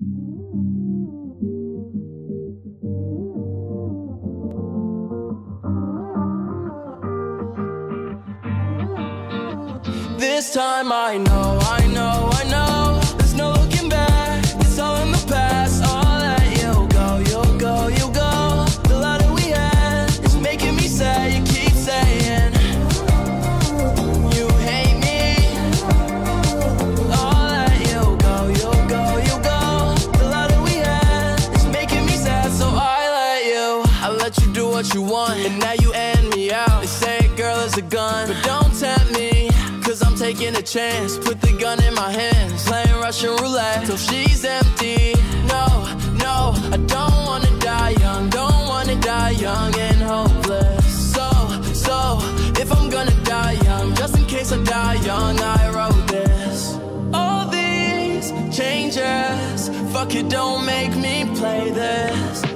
This time I know, I know, I know gun, but don't tempt me Cause I'm taking a chance. Put the gun in my hands Playing Russian roulette. Till she's empty. No, no I don't wanna die young Don't wanna die young and hopeless. So, so If I'm gonna die young Just in case I die young I wrote this. All these changes Fuck it, don't make me play this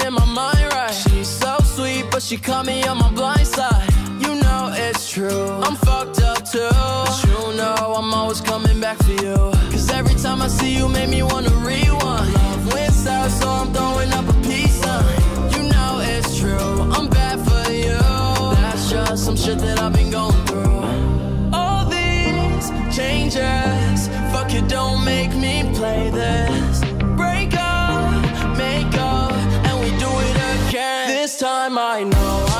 in my mind right? She's so sweet But she caught me on my blind side. You know it's true. I'm fucked up too. But you know I'm always coming back for you. Cause every time I see you Make me wanna rewind. Love went south So I'm throwing up a sign. You know it's true. I'm bad for you. That's just some shit that I've been going through. All these changes. Fuck it, don't make me play this. Time I know,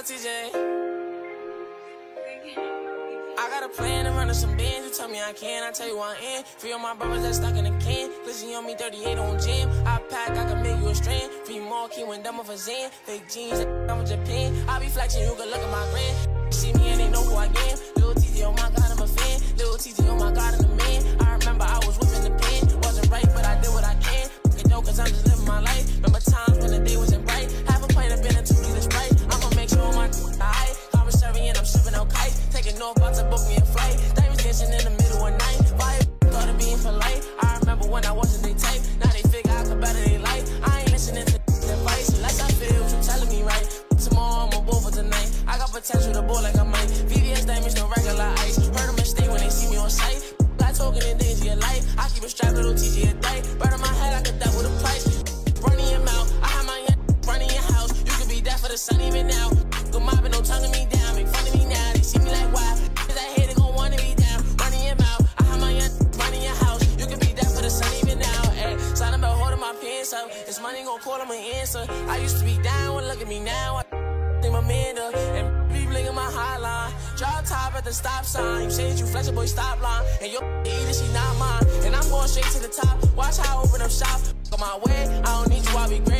I got a plan to run some bands. You tell me I can, I tell you I am. Free all my brothers that stuck in a can. Glizzy on me 38 on jam. I pack, I can make you a strand. Free more key when done with a Zan. Fake jeans, I'm with Japan. I be flexing, you can look at my grand. See me and they know who I am. Lil Tjay, oh my god, I'm a fan. I wasn't they type. Now they figure I could better their life. I ain't listening to advice unless I feel you telling me right. Tomorrow I'm a bull for tonight. I got potential to ball like I might. VVS diamonds, no regular ice. Heard a mistake when they see me on sight. Got talking in danger of life. I keep a strap, little TG a day. Bird in my head, I could with a price. Running your mouth, I have my running your house. You could be dead for the sun even now. Go mobbing, no tonguing me down. Money call, I'ma answer. I used to be down, well, look at me now. I think up, and be blinking my hotline. Drop top at the stop sign. You said you flex boy stop line, and your either she not mine. And I'm going straight to the top. Watch how I open up shop. On my way, I don't need you, I'll be great.